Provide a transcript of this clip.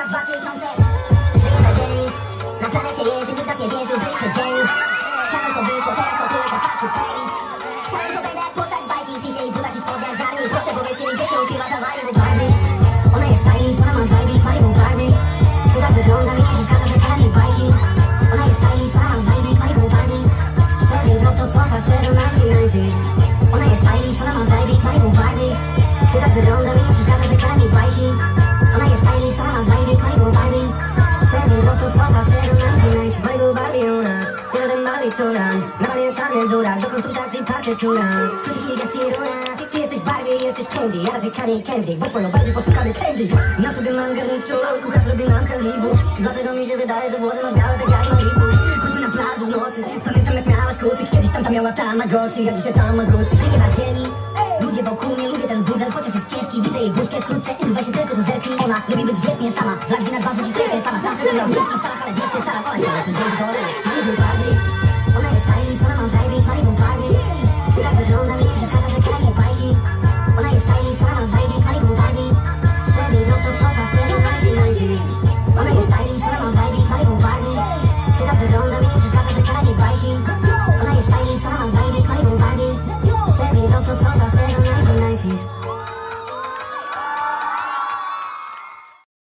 jak ja w 2000 Żyję na dzieli, na planecie jeży, nikt nas nie wierzył, byliśmy dzieli Kiedyś to wyszło, teraz to tylko facu peli Chciałem to będę postać bajki, w pisie i butach i spodniach z armii Proszę powiedzcie mi, gdzie się ukrywa ta Malibu Barbie Ona jest stylish, ona ma vibe, Malibu Barbie Ty tak wygląda, mi nie przeszkadza, że gra mi bajki? Ona jest stylish, ona ma vibe, Malibu Barbie Chevy, no to co faszeru, 1990 Ona jest stylish, ona ma vibe, Malibu Barbie Ty tak wygląda, mi jeden bawi tu nam Na banie czarny durak, do konsultacji partytura Kluczyki gastiruna, ty, ty jesteś Barbie, jesteś Candy Ja raczej Kanye Candy, swoją Barbie poszukamy Candy Na sobie mam garnitur, kucharz robi nam kalibu. Dlaczego mi się wydaje, że włosy masz białe tak jak Malibu Chodźmy na plażę w nocy, pamiętam jak miałaś kucyk. Kiedyś tamta miała Tamagotchi, ja dzisiaj Tamagotchi. Żyję na ziemi, ludzie wokół mnie, lubię ten burdel Chociaż jest ciężki, widzę jej buźkę wkrótce weź się tylko tu zerknij, ona lubi być wiecznie sama Dla nas rzucić tyle sama. Zawsze była w ciężkich starach, ale wiesz się stara Ona się lepiej dzień Ona jest